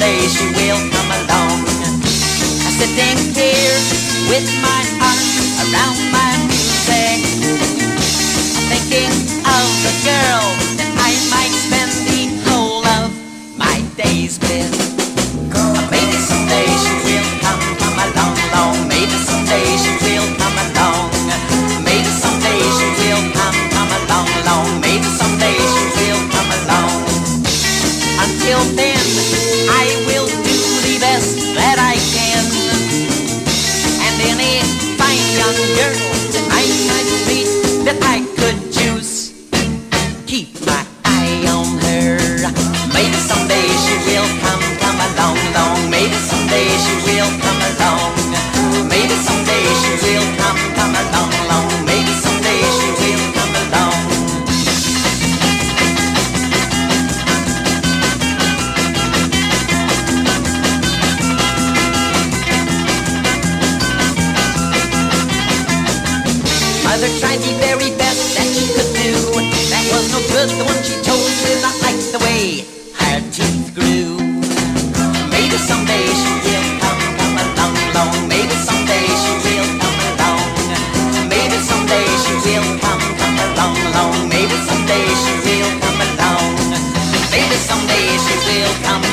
someday she will come along. Sitting here with my arms around my music, thinking of the girl that I might spend the whole of my days with. young girl I might meet that I very best that she could do. That was no good, the one she chose did not like the way her teeth grew. Maybe someday she will come, come along, long. Maybe someday she will come along. Maybe someday she will come, come along, long. Maybe someday she will come along. Maybe someday she will come,